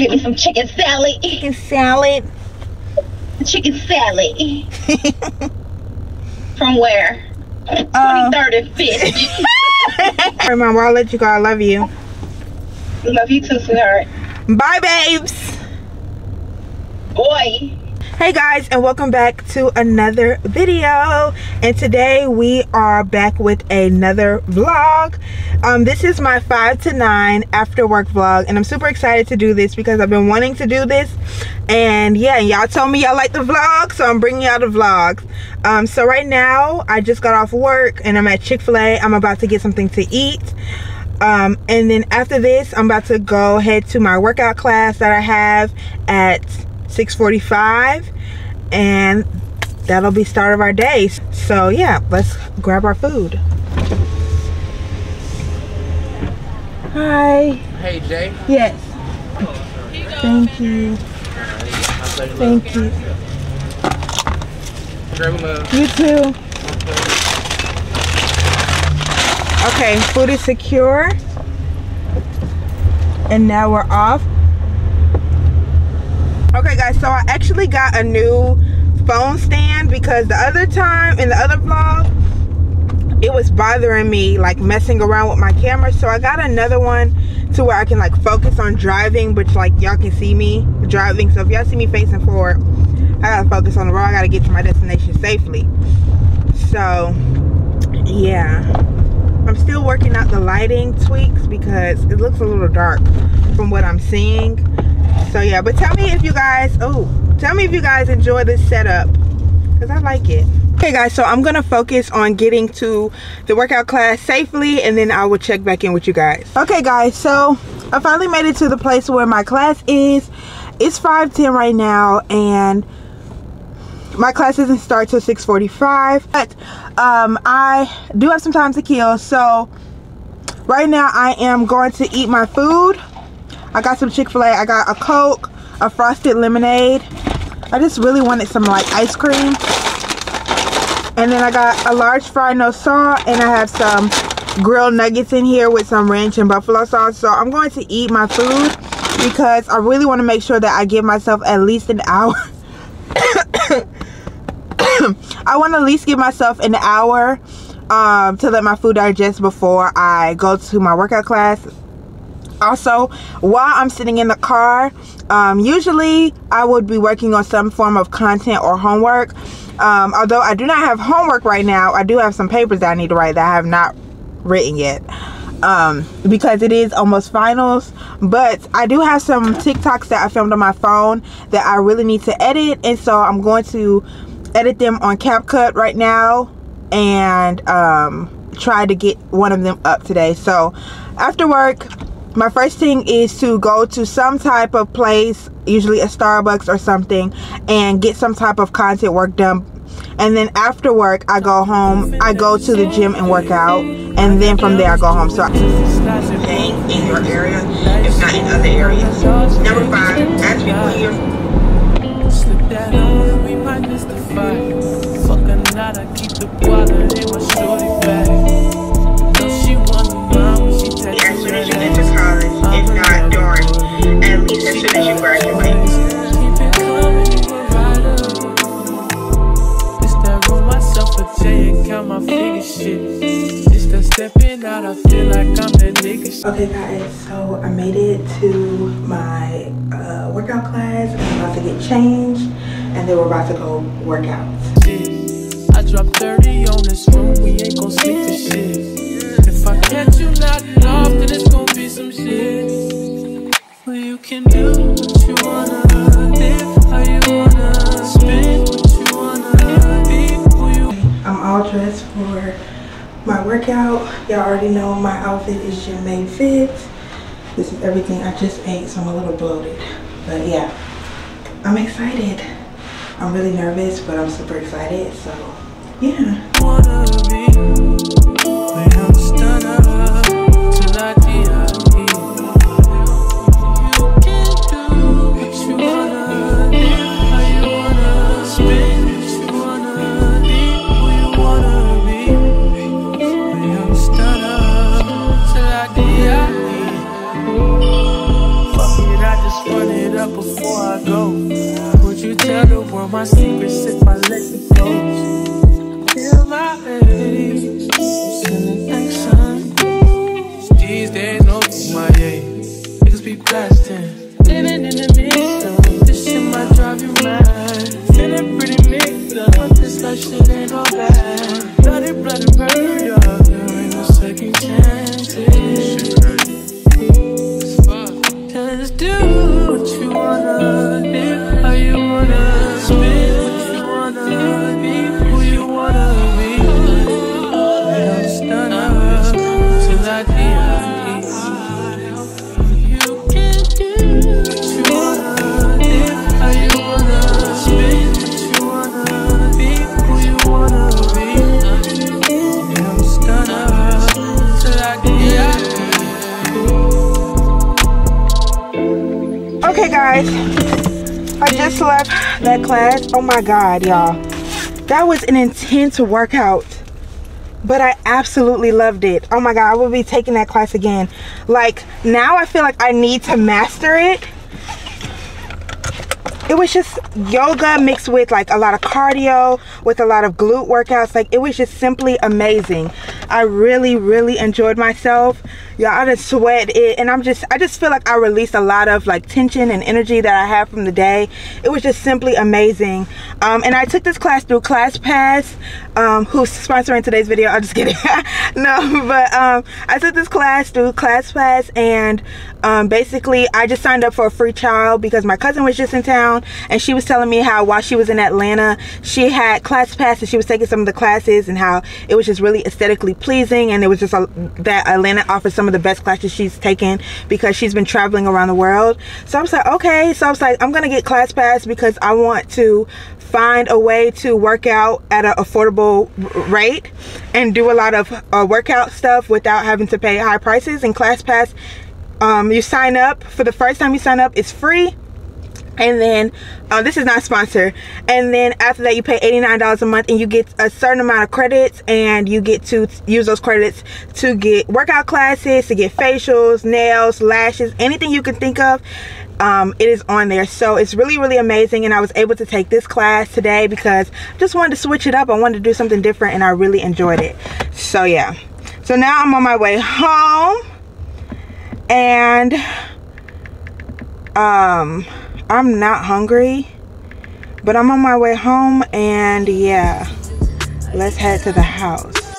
I'm gonna go get me some chicken salad. Chicken salad. Chicken salad. From where? Uh, 23rd and 5th. all right, mom. I'll let you go. I love you. Love you too, sweetheart. Bye, babes. Boy. Hey guys, and welcome back to another video. And today we are back with another vlog. Um, this is my five to nine after work vlog, and I'm super excited to do this because I've been wanting to do this. And yeah, y'all told me y'all like the vlog, so I'm bringing y'all the vlogs. Um, so right now I just got off work and I'm at Chick-fil-A. I'm about to get something to eat. Um, and then after this, I'm about to go head to my workout class that I have at 6:45, and that'll be start of our day. So yeah, let's grab our food. Hi. Hey Jay. Yes. Thank you. Thank you. You too. Okay, food is secure. And now we're off. Okay guys, so I actually got a new phone stand because the other time in the other vlog it was bothering me like messing around with my camera. So I got another one to where I can like focus on driving which like y'all can see me driving. So if y'all see me facing forward I gotta focus on the road. I gotta get to my destination safely. So yeah. I'm still working out the lighting tweaks because it looks a little dark from what I'm seeing so yeah but tell me if you guys oh tell me if you guys enjoy this setup because I like it. Okay guys so I'm gonna focus on getting to the workout class safely and then I will check back in with you guys. Okay guys so I finally made it to the place where my class is. It's 5:10 right now and my class doesn't start till 6:45 but um I do have some time to kill. So right now I am going to eat my food I got some Chick-fil-A I got a Coke a frosted lemonade. I just really wanted some like ice cream. And then I got a large fry no salt and I have some grilled nuggets in here with some ranch and buffalo sauce. So I'm going to eat my food because I really want to make sure that I give myself at least an hour. I want to at least give myself an hour um, to let my food digest before I go to my workout class also while I'm sitting in the car um, usually I would be working on some form of content or homework. Um, although I do not have homework right now I do have some papers that I need to write that I have not written yet. Um, because it is almost finals but I do have some TikToks that I filmed on my phone that I really need to edit and so I'm going to edit them on CapCut right now and um, try to get one of them up today. So after work my first thing is to go to some type of place usually a starbucks or something and get some type of content work done. And then after work i go home i go to the gym and work out and then from there i go home. So hang in your area if not in other areas. Number five people Okay guys, so I made it to my uh, workout class. I'm about to get changed and then we're about to go work out. My workout. Y'all already know my outfit is gym made fit. This is everything I just ate, so I'm a little bloated. But yeah, I'm excited. I'm really nervous, but I'm super excited. So yeah. My secrets if I let you go? Feel my age, sending action. These days, no my age. Niggas be blasting, living in the mix up. This shit might drive you mad. Feeling pretty mixed up. This life shit ain't all bad. Bloody, bloody murder. That class. Oh my God, y'all. That was an intense workout. But I absolutely loved it. Oh my God, I will be taking that class again. Like, now I feel like I need to master it. It was just yoga mixed with like a lot of cardio, with a lot of glute workouts. Like, it was just simply amazing. I really, really enjoyed myself. Y'all, I just sweat it. And I'm just, I just feel like I released a lot of like tension and energy that I had from the day. It was just simply amazing. Um, and I took this class through ClassPass, um, who's sponsoring today's video. I'm just kidding. no, but um, I took this class through ClassPass and um, basically I just signed up for a free trial because my cousin was just in town and she was telling me how while she was in Atlanta, she had ClassPass and she was taking some of the classes and how it was just really aesthetically pleasing and it was just a, that Atlanta offers some of the best classes she's taken because she's been traveling around the world. So I was like, okay. So I was like, I'm gonna get ClassPass because I want to find a way to work out at an affordable rate and do a lot of uh, workout stuff without having to pay high prices. And ClassPass, um, you sign up for the first time you sign up, it's free and then uh, this is not sponsored. And then after that you pay $89 a month and you get a certain amount of credits and you get to use those credits to get workout classes to get facials nails lashes anything you can think of um, it is on there. So it's really really amazing. And I was able to take this class today because I just wanted to switch it up. I wanted to do something different and I really enjoyed it. So yeah. So now I'm on my way home and um I'm not hungry, but I'm on my way home and yeah, let's head to the house.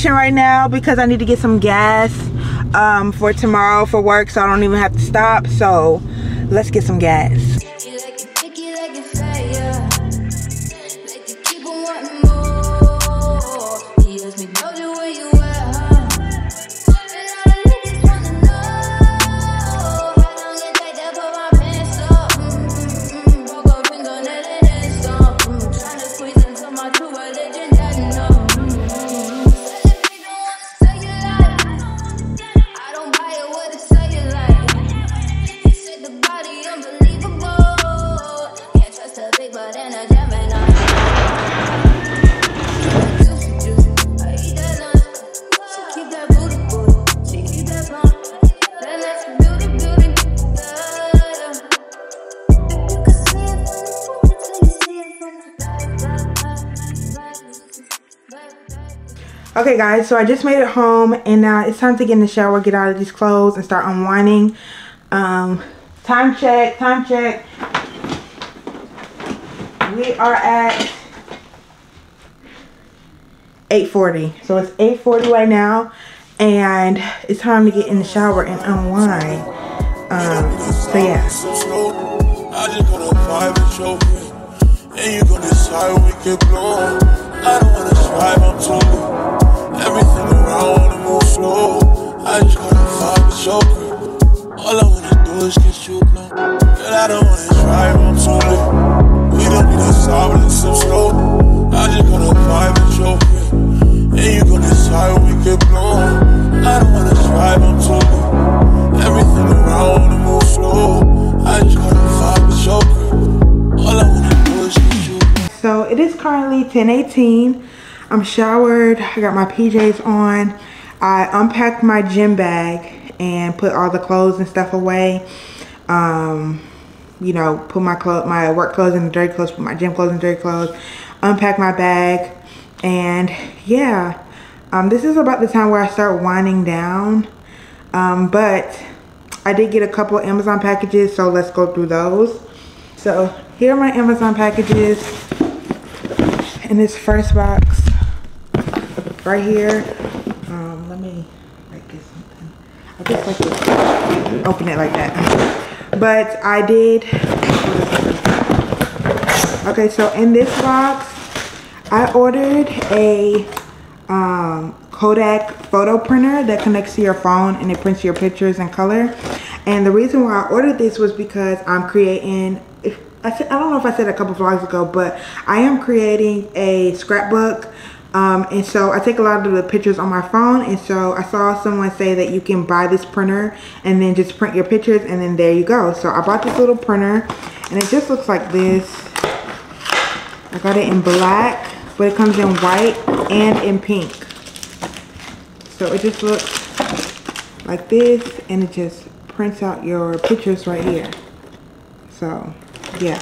Station right now because I need to get some gas um, for tomorrow for work so I don't even have to stop. So let's get some gas. Okay guys, so I just made it home and now it's time to get in the shower, get out of these clothes and start unwinding. Um, time check, time check. we are at 8:40. So it's 8:40 right now, and it's time to get in the shower and unwind. Um, so yeah. I just and you gon' decide we get blown. I don't wanna strive, I'm too wanna slow. I just vibe and show it. All I wanna do is get you blown. Girl, I don't wanna I'm too lit. We don't need a let's sip slow. I just gotta vibe and show it. And you decide when we get blown. I don't wanna I'm too lit. Everything around wanna move slow. I just and show it. All I wanna do is get you So it is currently 10:18. I'm showered. I got my PJs on. I unpacked my gym bag and put all the clothes and stuff away. Um, you know, put my clothes, my work clothes in the dirty clothes, put my gym clothes in the dirty clothes. Unpack my bag, and yeah, um, this is about the time where I start winding down. Um, but I did get a couple Amazon packages, so let's go through those. So here are my Amazon packages in this first box right here. Um, let me like get something. I just like to open it like that. But I did. Okay, so in this box, I ordered a um, Kodak photo printer that connects to your phone and it prints your pictures in color. And the reason why I ordered this was because I'm creating, if, I, said, I don't know if I said a couple vlogs ago, but I am creating a scrapbook. Um, and so I take a lot of the pictures on my phone. And so I saw someone say that you can buy this printer and then just print your pictures and then there you go. So I bought this little printer and it just looks like this. I got it in black, but it comes in white and in pink. So it just looks like this and it just prints out your pictures right here. So yeah.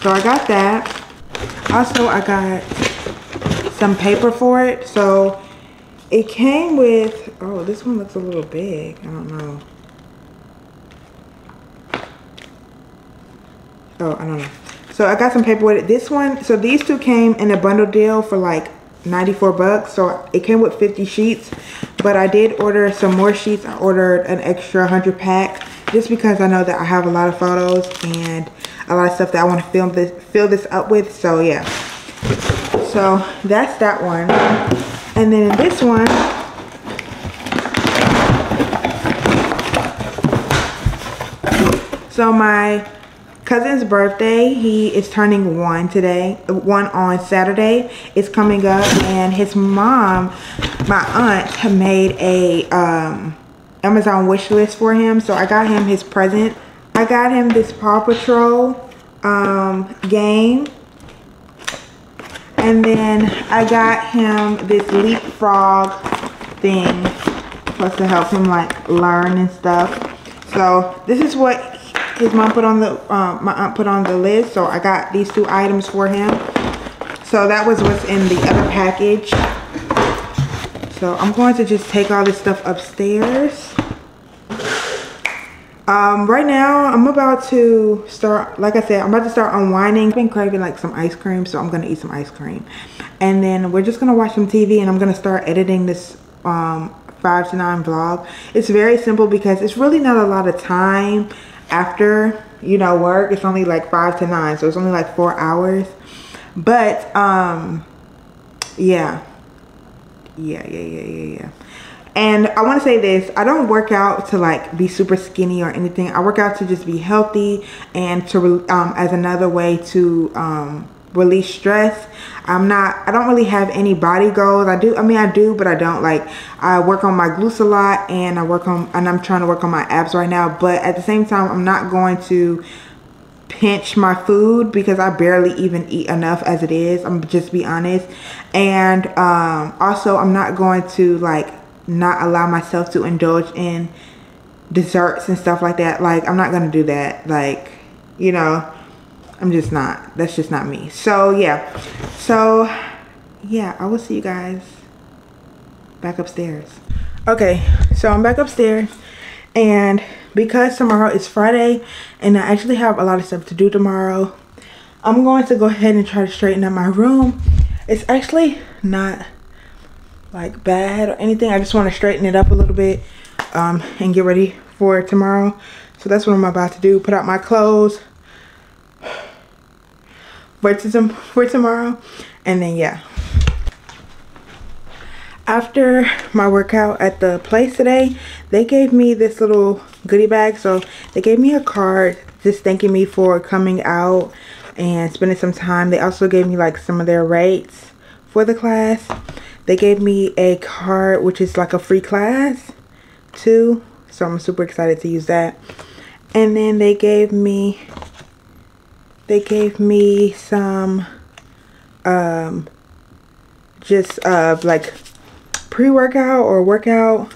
So I got that. Also I got some paper for it. So it came with, oh, this one looks a little big. I don't know. Oh, I don't know. So I got some paper with it. This one, so these two came in a bundle deal for like 94 bucks. So it came with 50 sheets, but I did order some more sheets. I ordered an extra 100 pack just because I know that I have a lot of photos and a lot of stuff that I want to film this, fill this up with. So yeah. So that's that one. And then in this one, so my cousin's birthday, he is turning one today, one on Saturday. It's coming up and his mom, my aunt, made a um, Amazon wish list for him. So I got him his present. I got him this Paw Patrol um, game and then I got him this leapfrog thing supposed to help him like learn and stuff. So this is what his mom put on the, uh, my aunt put on the list. So I got these two items for him. So that was what's in the other package. So I'm going to just take all this stuff upstairs. Um, right now, I'm about to start, like I said, I'm about to start unwinding. I've been craving like some ice cream, so I'm gonna eat some ice cream. And then we're just gonna watch some TV and I'm gonna start editing this um, five to nine vlog. It's very simple because it's really not a lot of time after, you know, work. It's only like five to nine, so it's only like four hours. But, um, yeah. Yeah, yeah, yeah, yeah, yeah. And I want to say this, I don't work out to like be super skinny or anything. I work out to just be healthy and to um, as another way to um, release stress. I'm not, I don't really have any body goals. I do, I mean, I do, but I don't like, I work on my glutes a lot and I work on, and I'm trying to work on my abs right now. But at the same time, I'm not going to pinch my food because I barely even eat enough as it is. I'm just be honest. And um, also I'm not going to like not allow myself to indulge in desserts and stuff like that. Like, I'm not going to do that. Like, you know, I'm just not. That's just not me. So, yeah. So, yeah, I will see you guys back upstairs. Okay, so I'm back upstairs. And because tomorrow is Friday and I actually have a lot of stuff to do tomorrow, I'm going to go ahead and try to straighten up my room. It's actually not like bad or anything. I just want to straighten it up a little bit um, and get ready for tomorrow. So that's what I'm about to do. Put out my clothes for, to, for tomorrow. And then, yeah. After my workout at the place today, they gave me this little goodie bag. So they gave me a card just thanking me for coming out and spending some time. They also gave me like some of their rates for the class. They gave me a card which is like a free class too. So I'm super excited to use that. And then they gave me they gave me some um just uh like pre-workout or workout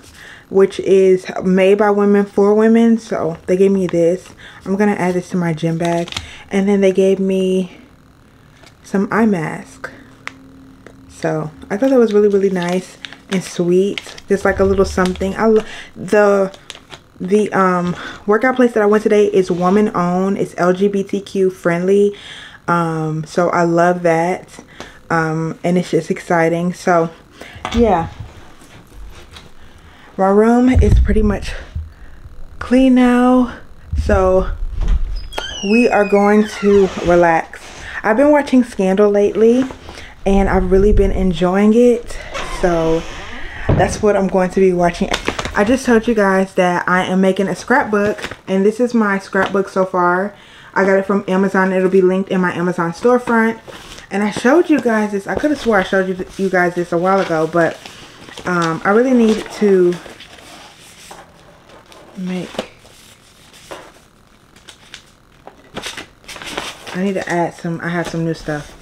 which is made by women for women so they gave me this i'm gonna add this to my gym bag and then they gave me some eye mask so i thought that was really really nice and sweet. Just like a little something. I the the um workout place that i went today is woman owned. It's lgbtq friendly. Um so i love that. Um and it's just exciting. So yeah. My room is pretty much clean now. So we are going to relax. I've been watching scandal lately and i've really been enjoying it. So that's what i'm going to be watching. I just told you guys that i am making a scrapbook and this is my scrapbook so far. I got it from amazon. It'll be linked in my amazon storefront. And i showed you guys this. I could have swore i showed you, you guys this a while ago but um, I really need to make I need to add some I have some new stuff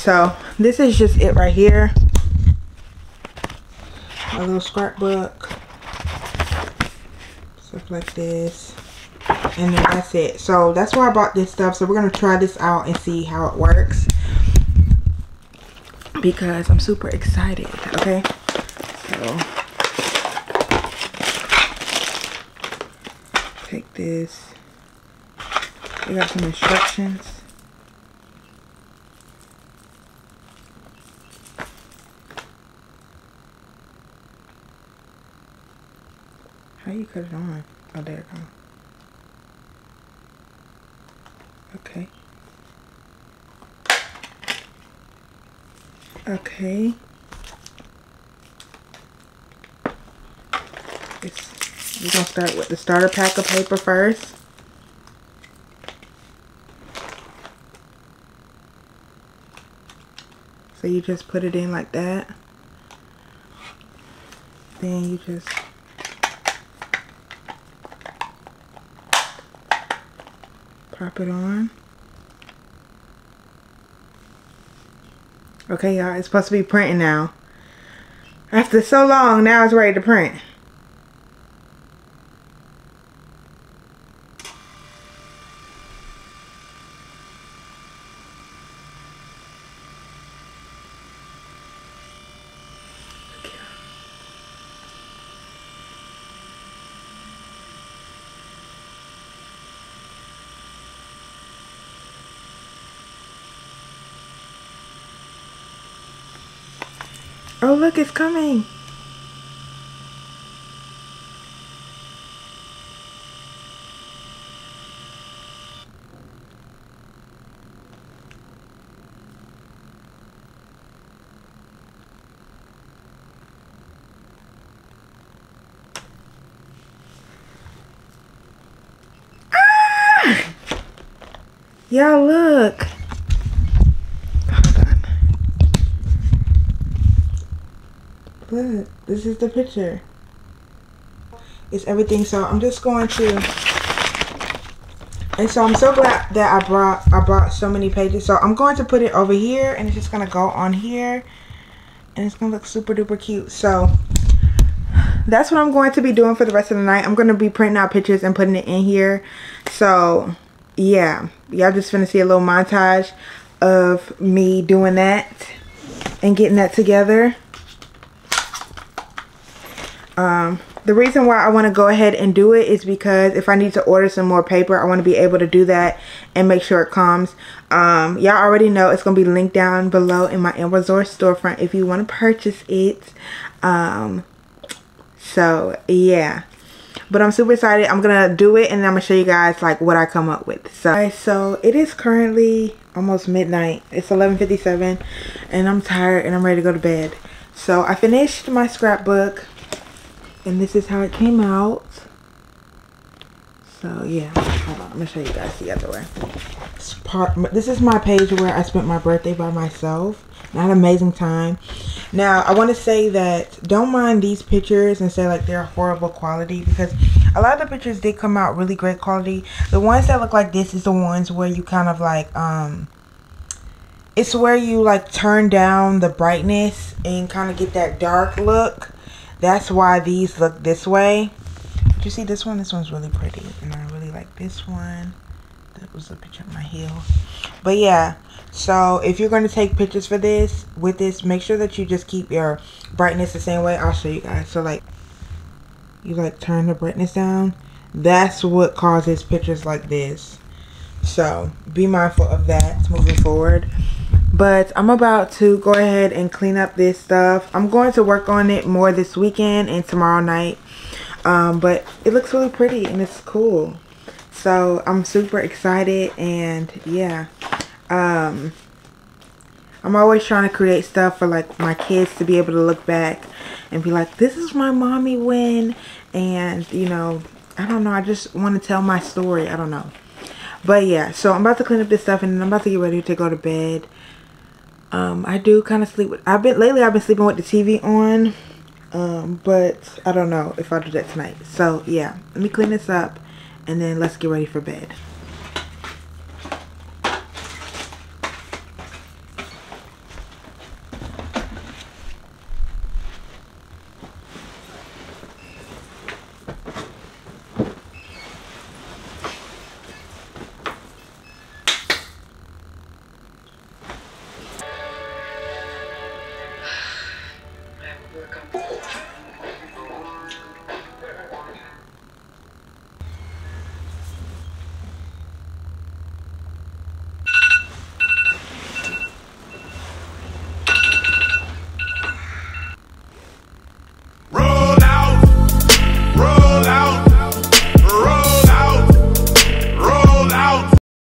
so this is just it right here. A little scrapbook. Stuff like this. And then that's it. So that's why I bought this stuff. So we're gonna try this out and see how it works. Because I'm super excited okay? So take this. We got some instructions. How you cut it on? Oh, there it goes. Okay. Okay. It's, we're going to start with the starter pack of paper first. So you just put it in like that. Then you just pop it on. Okay, y'all, it's supposed to be printing now. After so long, now it's ready to print. Oh, look, it's coming. Ah! Y'all look. Hold on. Look, this is the picture. It's everything. So I'm just going to and so I'm so glad that I brought I brought so many pages. So I'm going to put it over here and it's just gonna go on here and it's gonna look super duper cute. So that's what I'm going to be doing for the rest of the night. I'm gonna be printing out pictures and putting it in here. So yeah, y'all just gonna see a little montage of me doing that and getting that together. Um, the reason why I want to go ahead and do it is because if I need to order some more paper, I want to be able to do that and make sure it comes. Um, y'all already know it's going to be linked down below in my Amazon storefront if you want to purchase it. Um, so, yeah. But I'm super excited. I'm going to do it and I'm going to show you guys like what I come up with. So, so it is currently almost midnight. It's 11.57 and I'm tired and I'm ready to go to bed. So I finished my scrapbook and this is how it came out. So yeah, hold on, I'm gonna show you guys the other way. This, part, this is my page where I spent my birthday by myself. Had an amazing time. Now, I want to say that don't mind these pictures and say like they're horrible quality because a lot of the pictures did come out really great quality. The ones that look like this is the ones where you kind of like, um, it's where you like turn down the brightness and kind of get that dark look. That's why these look this way. Did you see this one? This one's really pretty. And I really like this one. That was a picture of my heel. But yeah, so if you're going to take pictures for this, with this, make sure that you just keep your brightness the same way. I'll show you guys. So like, you like turn the brightness down. That's what causes pictures like this. So be mindful of that moving forward. But I'm about to go ahead and clean up this stuff. I'm going to work on it more this weekend and tomorrow night. Um, but it looks really pretty and it's cool. So I'm super excited and yeah. Um, I'm always trying to create stuff for like my kids to be able to look back and be like, this is my mommy win. And you know, I don't know. I just want to tell my story. I don't know. But yeah, so I'm about to clean up this stuff and I'm about to get ready to go to bed. Um, I do kind of sleep with, I've been, lately I've been sleeping with the TV on. Um, but I don't know if I'll do that tonight. So yeah, let me clean this up and then let's get ready for bed.